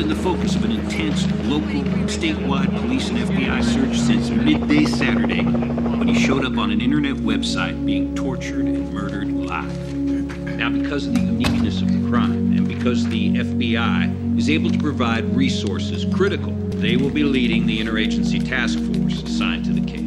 The focus of an intense local, statewide police and FBI search since midday Saturday when he showed up on an internet website being tortured and murdered live. Now, because of the uniqueness of the crime and because the FBI is able to provide resources critical, they will be leading the interagency task force assigned to the case.